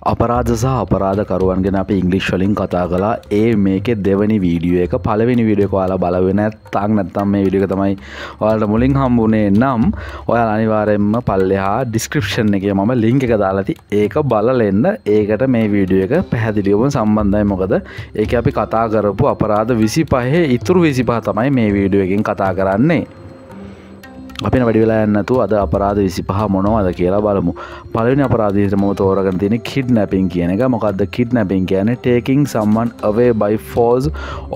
අපරාධ සහ අපරාධකරුවන් ගැන අප ඉංගලිෂ් වලින් කතා කලා ඒ මේක දෙවනි වීඩියෝ එක පලවෙනි වීඩියෝ කාලා බලවෙන තාක් නැත්තම් මේ විඩික තමයි ඔයාලට මුලින් හම්බුනේ නම් ඔයාල අනිවාරෙන්ම පල්ලෙහා ඩිස්ක්‍රපෂන් එක මම ලිංක එක දාලති ඒක බලලෙන්න. ඒකට මේ වීඩියෝ එක පැහැදිලියවම සම්බන්ධයි මොකද? ඒක අපි කතා කරපු අපරාධ විසි පහේ ඉතුරු විසි පහ තමයි මේ වීඩියෝ එකින් කතා කරන්නේ. අපින වැඩිවෙලා ඇන්නතු අද අපරාධ විසි පහ මොනවද කියලා බලමු. පලනි අපරාධීත ම තෝරගන තියෙන කිඩ් නැපින් කියන එක. මොකක්ද කිඩ් නැපින් කියන taking someone away by force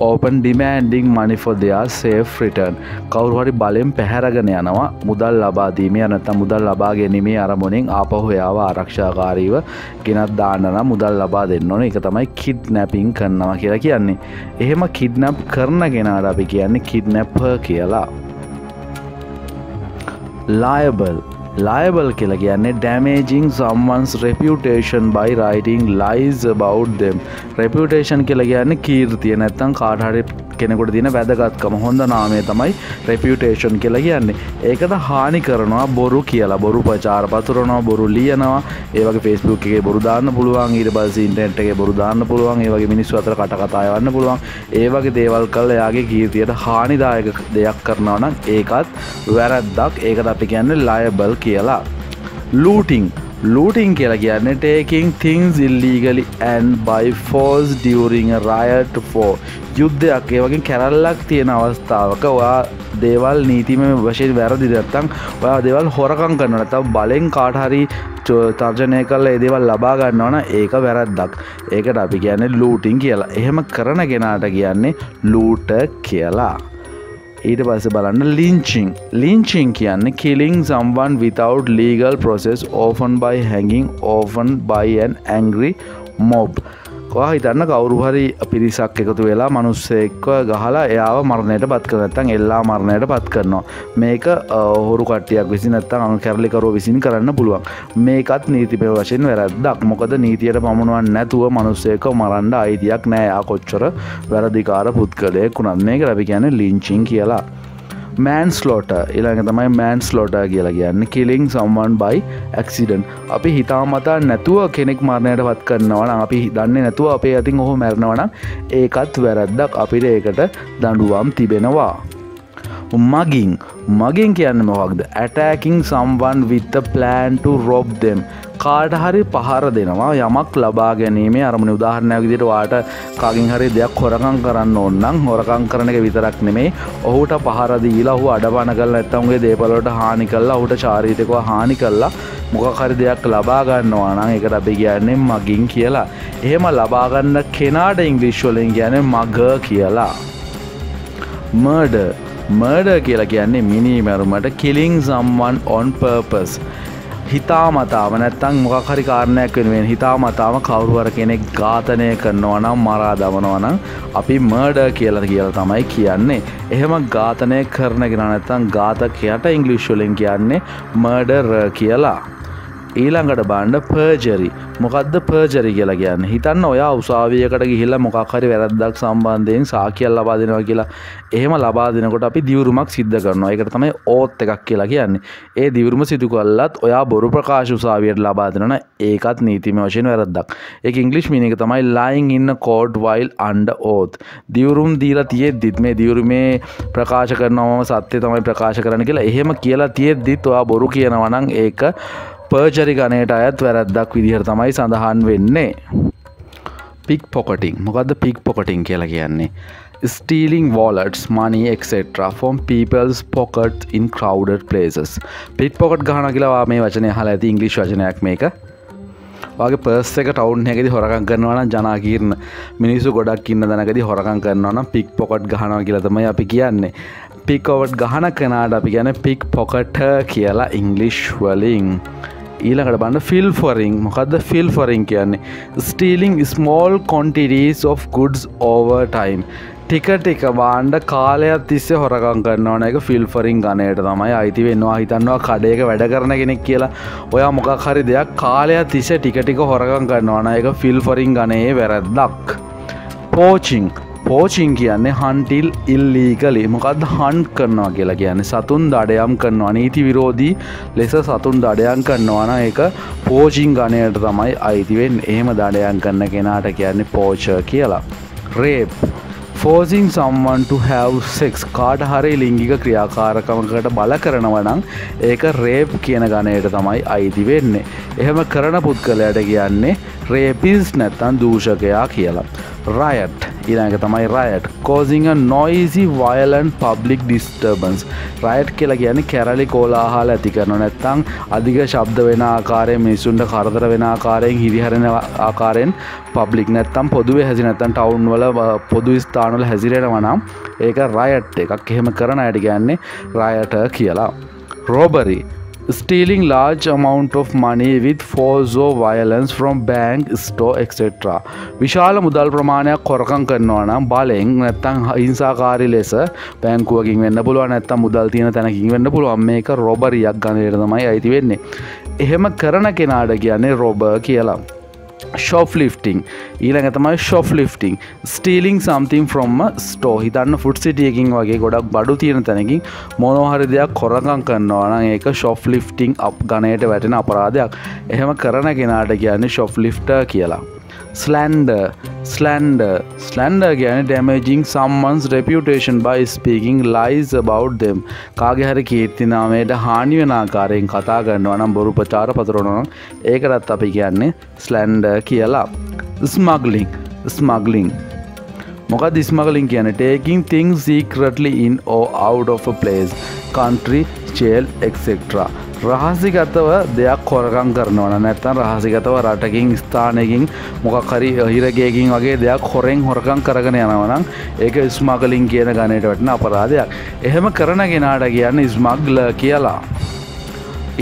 open demanding money for their safe return කවරුහරි බලෙන් පැහැරගෙන යනවා මුදල් ලබාදීම අනත මුදල් ලබා ගැනීමේ අරමුණින් ආපහොයාව ආරක්ෂාකාරීව ගෙනත් දාන්නන මුදල් ලබා දෙන්න ඕන. එක තමයි කිඩ් නැපින් කරනවා කියලා කියන්නේ. එහෙම කිඩ්නප් කරන ගෙනාට අපි කියන්නේ කිඩ්නැප්ප කියලා. Liable. Liable කියලා කියන්නේ damaging someone's reputation by writing lies about them. Reputation කියලා කියන්නේ කීර්තිය. නැත්තම් කාට හරි කෙනෙකුට තියෙන වැදගත්කම හොඳ නාමය තමයි රෙපියුටේෂන් කියලා කියන්නේ. ඒකට හානි කරනවා බොරු කියලා. බොරු ප්‍රචාර පතුරනවා බොරු ලියනවා. ඒවගේ ෆෙස්බුක් එකේ බොරු දාන්න පුළුවන්. ඊට පස්සේ ඉන්ටර්නෙට් එකේ බොරු දාන්න පුළුවන්. ඒ වගේ මිනිස්සු අතර කට කතා යවන්න පුළුවන්. ඒ වගේ දේවල් කළා එයාගේ කීර්තියට හානිදායක දෙයක් කරනවා නම් ඒකත් වැරද්දක්. ඒකට අපි කියන්නේ liable කියලා. Looting. ලූටිං කියලා කියන්නේ taking things illegally and by force during a riot for යුද්ධයක් ඒ වගේ කැරල්ලක් තියෙන අවස්ථාවක ඔයා දේවල් නීතිම වශයෙන් වැරදි නැත්තම් ඔයා දේවල් හොරකම් කරනවා නැත්නම් බලෙන් කාට හරි තර්ජනය කරලා ඒ දේවල් ලබා ගන්නවා නම් ඒක වැරද්දක්. ඒකට අපි කියන්නේ ලූටිං කියලා. එහෙම කරන කෙනාට කියන්නේ ලූටර් කියලා. ඊට පස්ස බලන්න ලිංචිං ලිංචිං කියන්නේ කිලිං සම්වන් without legal process often by hanging often by an angry mob. කොහ හිතන්න කවුරු හරි පිරිසක් එකතු වෙලා මනුස්සෙක්ව ගහලා එයාව මරණයට පත් කරනත්තන් එල්ලා මරණයට පත් කරනවා. මේක හොරු කටයක් විසි නැත්තන් අං කැරලිකරෝ විසින් කරන්න පුළුවන්. මේකත් නීතිපය වශයෙන් වැරද්දක්. මොකද නීතියට පමුණුවන් නැතුව මනුස්සයක මරන්ඩ අයිතියක් නෑයා කොච්චර වැරදිකාර පුද්ගලයෙක් වුණත්. මේක රැපි කියන ලිංචිං කියලා. මෑන්ස් ලෝට ඉළඟ තමයි මෑන්ස් ලෝට කියලා කියන්න. කිලිං සම්වන් බයි ඇක්සිඩන් අපි හිතාමතා නැතුව කෙනෙක් මරණයට පත් කරනවන අපි දන්න නැතුව අපේ ඇතින් ඔහු මැරණවනම් ඒකත් වැරද්දක් අපිට ඒකට දඩුවම් තිබෙනවා. මගින්. මගින් කියන්න මොහක්ද ඇටෑකින් සම්වන් විත්ත ප්ලෑන්ට රොබ් දෙම් කාට හරි පහර දෙනවා යමක් ලබා ගැනීමේ අරමුණ. උදාහරණයක් විදිට වාට කගින් හරි දෙයක් හොරකං කරන්න ඔන්නම් හොරකං කරන එක විතරක් නෙමේ ඔහුට පහරදීලා හු අඩපන කල් ඇත්තවගේ දේපලට හානි කල්ලා ඔහුට චාරීතකව හානි කල්ලා මොකහරි දෙයක් ලබාගන්නවා නම් එකට අපි කියන්නේ මගින් කියලා. එහෙම ලබාගන්න කෙනාට ඉංග්‍රිශ්වලින් ගැන මග කියලා. මර්ඩ මර්ඩ කියලා කියන්නේ මිනිමැරුමට කිලිං සම්වන් ඔන් පර්පස් හිතා මතාව නැත්තං මොකහරි කාරණයක් වෙනුවෙන් හිතා මතාව කවරුවර කෙනෙක් ඝාතනය කරනවා නම් මරා දමනවනම් අපි මර්ඩ කියල කියල තමයි කියන්නේ. එහෙම ඝාතනය කරනගෙන නැත්තං ඝාතකයට ඉංගලිශ්වලින් කියන්නේ මර්ඩර් කියලා. ඊළඟට බාණ්ඩ පර්ජරි මොකක්ද පර්ජරි කියලා කියන්න? හිතන්න ඔයා උසාවියකට ගිහිල්ල මොකක්හරි වැරද්දක් සම්බන්ධයෙන් සාකියල් ලබා දෙනවා කියලා. එහෙම ලබා දෙනකොට අපි දිවරුමක් සිද්ධ කරනවා. එකට තමයි ඕත් එකක් කියලා කියන්නේ. ඒ දිවරුම සිදු කල්ලත් ඔයා බොරු ප්‍රකාශ උසාවියට ලබා දෙනන ඒකත් නීතිම වශයෙන් වැරද්දක්. ඒ ඉංගලිෂ් මිනික තමයි ලයින් ඉන්න කෝඩ් වයිල් අන්ඩ ඕත් දිවරුම් දීලා තියෙද්දිත් මේ දිවරුමේ ප්‍රකාශ කරනවම සත්‍යය තමයි ප්‍රකාශ කරන කියලා එහෙම කියලා තියෙද්දිත් ඔයා බොරු කියනවනං ඒක පර්ජරි ගණයට අයත් වැරැද්දක් විදිහර තමයි සඳහන් වෙන්නේ. පික් පොකටිං මොකක්ද පික් පොකටිං කියලා කියන්නේ? Stealing wallets money etc from people's pockets in crowded places. Pick pocket ගහන කියලාවා මේ වචනය හලා ඇති ඉංගලිෂ් වචනයක් මේක. වගේ පර්ස් එක ටවුන් හැකෙති හොරකන් කරනවන ජනාකීරණ මිනිස්සු ගොඩක් ඉන්න දැනකති හොරකන් කරනවන පික් පොකට් ගහනවා කියලතමයි අපි කියන්නේ. පිකෝවට් ගහන කනාට අපි ගැන පික් පොකට් කියලා ඉංගලිෂ් වලින්. ඊළඟට බන්න ෆිල් ෆොරිං මොකක්ද ෆිල් ෆොරිං කියන්නේ? Stealing small quantities of goods over time ටික ටික බාණ්ඩ කාලයක් තිස්සේ හොරකං කරන්නවන එක ෆිල් ෆරින් ගනයට තමයි අයිති වෙන්නවා හිතන්නවා කඩේක වැඩ කරන කෙනෙක් කියලා. ඔයා මොකක් හරි දෙයක් කාලයක් තිස්ස ටික ටික හොරකං කරන්නවන එක ෆිල් ෆොරින් ගනයේ වැරැද්දක්. පෝචිං පෝචිං කියන්නේ හන්ටිල් ඉල්ලීකලි මොකක්ද හන්් කරනවා කියලා කියන්නේ? සතුන් දඩයම් කරනවා. නීති විරෝධී ලෙස සතුන් දඩයන් කරනවන එක පෝචිං ගණයට තමයි අයිතිවෙන් එහෙම දඩයන් කරන්න කෙනාට කියන්නේ පෝච කියලා. Rape forcing someone to have sex කාට හරි ලිංගික ක්‍රියාකාරකමකට බල කරනවනං ඒක රේප් කියන ගණයට තමයි අයිති වෙන්නේ. එහෙම කරන පුද්ගලයට කියන්නේ රේපිස් නැත්තන් දූෂකයා කියලා. රයට් ඊළඟ තමයි රයට් කෝසිං නොයිසි වයලන් පබ්ලික් ඩිස්ටර්බන්ස් රයට් කියලා කියන කැරලි කෝලාහාල ඇති කරන නැත්තං අධික ශබ්ද වෙන ආකාරය මිනිසුන්ට කරදර වෙන ආකාරයෙන් හිරිහරණ ආකාරයෙන් පබ්ලික් නැත්තම් පොදුවේ හැසි නැත්තන් ටවුන් වල පොදු ස්ථානවල හැසිරෙනවනම් ඒක රයට් එකක්. එහෙම කරන අයට කියන්නේ රයට කියලා. රෝබරි stealing large amount of money with force or violence from bank store etc. විශාල මුදල් ප්‍රමාණයක් කොරකං කරනවා නම් බලෙන් නැත්තං හිංසාකාරි ලෙස පැංකුවකින් වෙන්න පුළුව නැත්තම් මුදල් තියෙන තැනකින් වෙන්න පුළුවන් මේක රොබරියක් ගණයට තමයි අයිති වෙන්නේ. එහෙම කරන කෙනාට කියන්නේ රොබ කියලා. ශෝෆ් ලිෆ්ටිං ඊළඟ තමයි shoplifting stealing something from store හිතන්න ෆුට් සිටියකින් වගේ ගොඩක් බඩු තියෙන තැනකින් මොනොහරි දෙයක් කොරගං කරන්නවාන ඒක ශෝෆ් ලිෆ්ටිං අප් ගණයට වැටෙන අපරාධයක්. එහෙම කරන කෙනාට කියන්නේ ශොෆ් ලිෆ්ට කියලා. ස්ලන්ඩ ස්ලන්ඩ ස්ලන්ඩ ගැන ඩැමජිං සම්මන්ස් රෙපියුටේෂන් බයි ස්පීකින් ලයිස් බව් දෙම් කාගෙහරි කීර්තිනාමයට හානිවනාකාරයෙන් කතා ගන්නවා නම් බොරු ප්‍රචාර පතුරනනම් ඒකටත් අපි කියන්නේ ස්ලන්ඩ කියලා. ස්මගලිං ස්මගලිං මොකද ස්මගලින් කියන taking things secretly in or out of a place. country jail etc රහසිගතව දෙයක් කොරකං කරනවන නැත්තන් රහසිගතව රටකින් ස්ථානයකින් මොකක්හරි හිරගේකින් වගේ දෙයක් හොරෙන් හොරකං කරගෙන යනවනම් ඒක ස්මගලින් කියන ගණයට වටන අපරාධයක්. එහෙම කරන ගෙනාට කියන්න ස්මග්ල කියලා.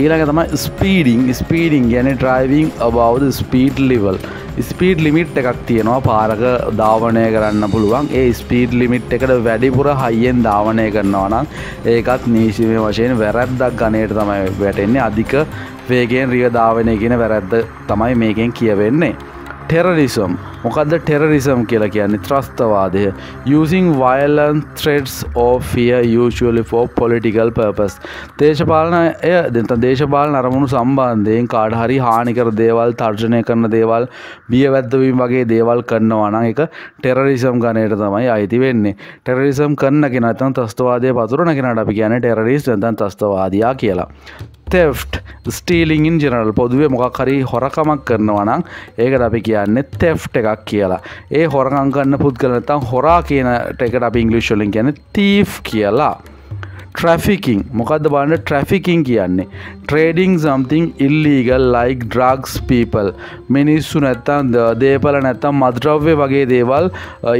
ඊළඟ තම ස්පීඩිං ස්පීඩිං ගැන driving above the speed level speed limit එකක් තියෙනවා පාරක ධාවනය කරන්න පුළුවන්. ඒ ස්පීඩ් ලිමිට් එකට වැඩිපුර හයියෙන් ධාවනය කරනවා නම් ඒකත් නීසිමය වශයෙන් වැරැද්දක් ගණයට තමයි වැටෙන්නේ. අධික වේගෙන් රිය ධාවනය කියන වැරැද්ද තමයි මේකෙන් කියවෙන්නේ. ටෙරරිසම් මොකක්ද ටෙරරිසම් කියලා කියන්නේ? ත්‍රස්තවාදය. Using violent threats or fear usually for political purpose. දේශපාලන එය දෙත දේශපාලන අරමුණු සම්බන්ධයෙන් කාඩ හරි හානිකර දේවල් තර්ජනය කරන දේවල් බියවැද්දවීම වගේ දේවල් කරනවා නම් එක ටෙරරිසම් ගණයට තමයි අයිති වෙන්නේ. ටෙරරිසම් කරන්න කෙනතන් තස්තවාදය පතුරන කෙනට අපි කියන ටෙරරිස් නැතන් තස්තවාදයා කියලා. තෙෆ්ට් ස්ටීලිංින් ජනරල් පොදුවේ මොකක් හරි හොරකමක් කරනවා නම් ඒකට අපි කියන්නේ තෙෆ්ට එකක් කියලා. ඒ හොරගං කන්න පුද්ගලනතම් හොරා කියනට එකට අපි ඉංගලිශ්වලින් කියන තීෆ් කියලා. ට්‍රැෆිකින් මොකක්ද බන්න ට්‍රැෆිකින් කියන්නේ? Trading something illegal like drugs people මිනිස්සු නැත්තම් දේපල නැත්තම් මද්‍රව්‍ය වගේ දේවල්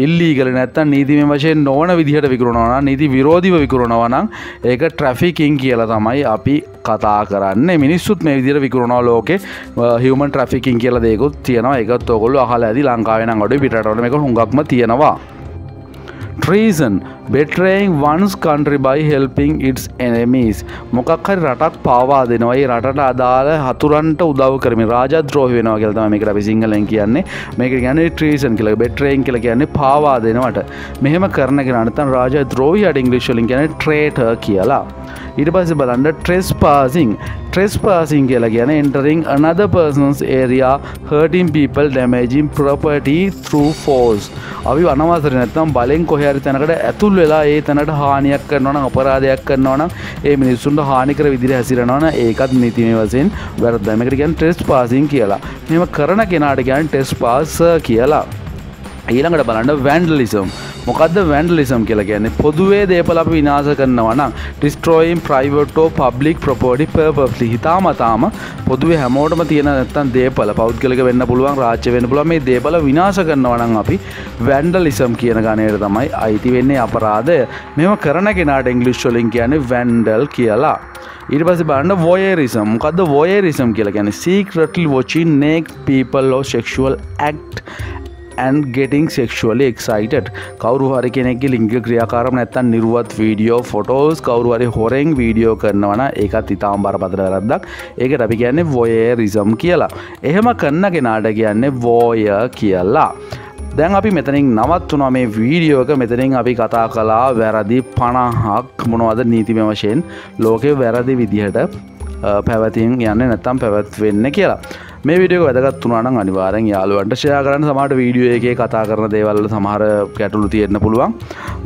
ඉල්ලීගල නැත්තම් නීතිම වශයෙන් නොවන විදිහට විකරුණවා නීති විරෝධිව විකරුණවනම් ඒක ට්‍රැෆිකින් කියලා තමයි අපි කතා කරන්න. මිනිස්සුත් මේ විදිර විකරුණා ලෝකෙ. හිවමන් ට්‍රෆිකින් කියල දෙකුත් තියෙනවා. එකත් ඔකොල්ල අහල ඇති ලංකාවෙන ගොඩ පිටටන එක හුඟක්ම තියෙනවා. ට්‍රීසන් බෙටරේයින් වන්ස් කන්ට්‍රි බයි හෙල්පිං ඉටස් එනමීස් මොකක් හරි රටක් පාවා දෙනවයි රටට අදාළ හතුරන්ට උදව කරම රාජද්‍රෝහ වෙනවා කියලතම මේක අපි සිංහලෙන් කියන්නේ. මේක ගැන ට්‍රීසන් කියල. බෙටරේන් කියල කියන්නේ පාවා දෙනවට. මෙහෙම කරන නතන් රාජ ද්‍රෝහි අඩ ඉංගලිශ්ලින් ගැන ට්‍රේට කියලා. ඊට පස්ස බලන්ඩ ට්‍රෙස් පාසිං ට්‍රෙස් පාසිං කියලා ගැන entering another person's area hurting people damaging property through force අපි වනවාසර නැත්තම් බලෙන් කොහරි තැනකට ඇතුල් වෙලා ඒ තැනට හානියක් කරනවන අපරාධයක් කරනවන ඒ මිනිස්සුන්ට හානිකර විදිර හැසිරෙනවන ඒකත් නීතිමේ වසයෙන් වැරදමකට ගැන් ටෙස් පාසින් කියලා. මෙම කරන කෙනාට ගැන් ටෙස් පාස කියලා. ඊළඟට බලන්න වැන්ඩලිසම් මොකද වැන්ඩලිසම් කියලා කියන්නේ? පොදුවේ දේපල අප විනාස කරනවනම් ටිස්ට්‍රෝයිම් ප්‍රයිවටෝ පබ්ලික් ප්‍රපෝඩි පර්පලි හිතාමතාම පොදුවේ හැමෝටම තියෙන නැත්තන් දේපල පෞද්ගලක වෙන්න පුළුවන් රාජ්‍ය වෙන්න පුළුවන් මේ දේපල විනාශ කරනවනම් අපි වැන්ඩලිසම් කියන ගණයට තමයි අයිති වෙන්නේ අපරාධය. මෙම කරන කෙනාට ඉංගලිෂ් වලින් කියන්නේ වැන්ඩල් කියලා. ඊට පස්සේ බලන්න වොයරිසම් මොකද්ද වොයරිසම් කියලා කියන්නේ? secretly watching naked people or sexual act and getting sexually excited කවරු හරි කෙනෙක් ලිංග ක්‍රියාකාරම නැත්තන් නිරුවත් වීඩියෝ ෆොටෝස් කවරුහරි හොරෙන් වීඩියෝ කරනවන ඒකත් ඉතාම් බරපතර වැරද්දක්. ඒකට අපි කියන්නේ වොයේ රිසම් කියලා. එහෙම කන්න කෙනාට කියන්නේ වෝය කියලා. දැන් අපි මෙතනින් නවත් වනා මේ වීඩියෝක මෙතනින් අපි කතා කලා වැරදි පණහක් මොනවද නීතිම වශයෙන්? ලෝකෙ වැරදි විදිහට පැවතින් යන්න නැත්තම් පැවැත්වෙන්න කියලා. මේ විඩියෝ වැදගත් වනාන අනිවාරෙන් යාලුවන්ට ෂයා කරන්න සමට වීඩියෝ එක කතා කරන දේවල්ල සමහර ගැටලු තියෙන්න්න පුළුවන්.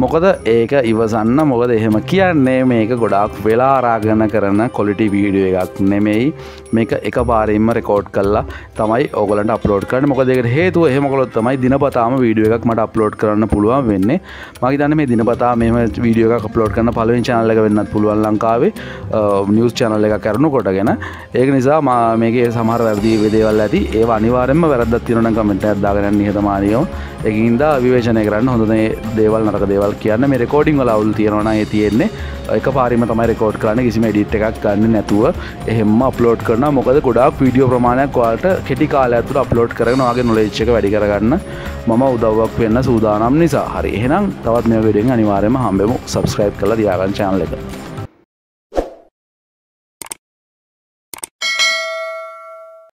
මොකද ඒක ඉවසන්න මොකද එහෙම කියන්නේ? මේක ගොඩක් වෙලාරාගන කරන කොලිටි වීඩියෝ එකක් නෙමෙයි. මේක එක පාරෙන්ම රෙකෝඩ් කල්ලා තමයි ඔගලට අපලෝඩ් කරන මොකදකට හේතුව එහෙමකොලොත් තමයි දිනපතාම වීඩියෝ එකක් මට අපලෝඩ් කරන්න පුළුවන් වෙන්නේ. මගේ දන්න මේ දිනපතා මෙම වීඩියෝ එක අපලෝඩ් කරන පලවෙන් චනල්ලක වෙන්නත් පුළුවන් ලංකාවේ නිියස් චනල්ල එක කරනු කොටගෙන. ඒක නිසා මේක සමහර වැරදිී දේවල් ඇති. ඒ අනිවාරෙන්ම වැරදත් තිරන කමෙන්ට අදාගන්න නිහතමානියෝ එකින්ද විවේශනය කරන්න හොඳ දේවල් නරක දේවල් කියන්න. මේ රෙකෝඩිං වල අවුල් තියෙනවා ඒ තියෙන්නේ. එක පාරිම තමයි රෙකෝඩ් කරන්න කිසිම ඩිට් එකක් ගන්න නැතුව. එහෙම අප්ලෝඩ් කරන මොකද ගොඩක් වීඩියෝ ප්‍රමාණයක් වාට කෙටි කාල ඇතුර අප්ලෝඩ් කරනවාගේ නොලේච්චක වැඩි කරගන්න මම උදව්වක් වෙන්න සූදානම් නිසා. හරි එහෙනම් තවත් මේ වෙඩෙන් අනිවාරයම හම්බෙමු. සබස්ක්‍රයිබ් කළ දයාගන් චානල එක.